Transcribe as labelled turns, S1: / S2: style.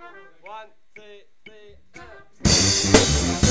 S1: One, two, three.